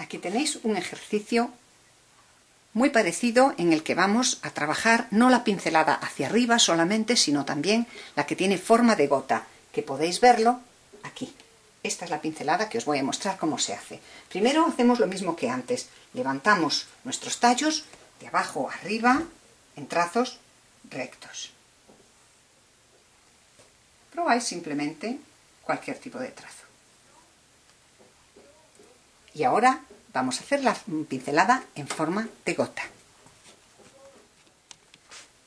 Aquí tenéis un ejercicio muy parecido en el que vamos a trabajar no la pincelada hacia arriba solamente, sino también la que tiene forma de gota, que podéis verlo aquí. Esta es la pincelada que os voy a mostrar cómo se hace. Primero hacemos lo mismo que antes. Levantamos nuestros tallos de abajo arriba en trazos rectos. Probáis simplemente cualquier tipo de trazo. Y ahora vamos a hacer la pincelada en forma de gota.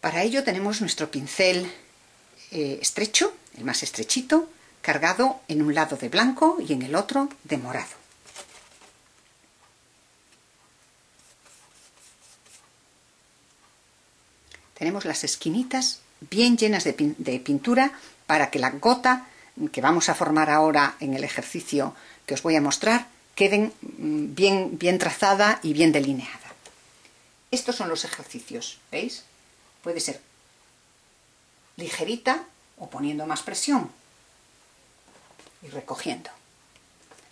Para ello tenemos nuestro pincel eh, estrecho, el más estrechito, cargado en un lado de blanco y en el otro de morado. Tenemos las esquinitas bien llenas de, de pintura para que la gota que vamos a formar ahora en el ejercicio que os voy a mostrar queden mm, bien, bien trazada y bien delineada. Estos son los ejercicios, ¿veis? Puede ser ligerita o poniendo más presión y recogiendo.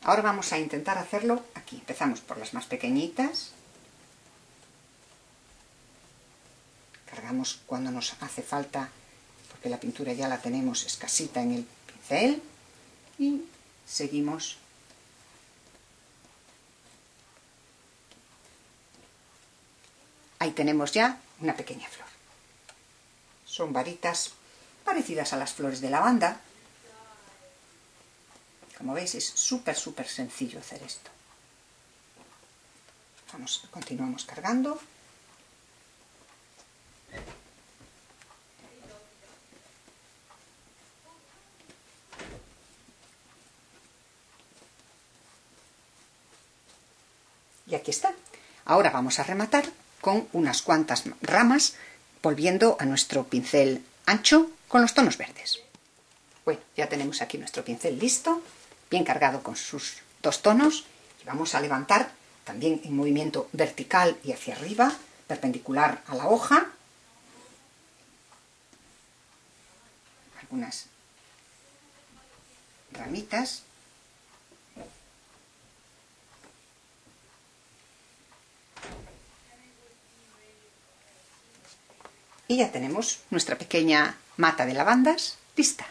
Ahora vamos a intentar hacerlo aquí. Empezamos por las más pequeñitas. Cargamos cuando nos hace falta, porque la pintura ya la tenemos escasita en el pincel. Y seguimos Tenemos ya una pequeña flor. Son varitas parecidas a las flores de lavanda. Como veis es súper, súper sencillo hacer esto. Vamos, continuamos cargando. Y aquí está. Ahora vamos a rematar con unas cuantas ramas, volviendo a nuestro pincel ancho con los tonos verdes. Bueno, ya tenemos aquí nuestro pincel listo, bien cargado con sus dos tonos, y vamos a levantar también en movimiento vertical y hacia arriba, perpendicular a la hoja, algunas ramitas Y ya tenemos nuestra pequeña mata de lavandas lista.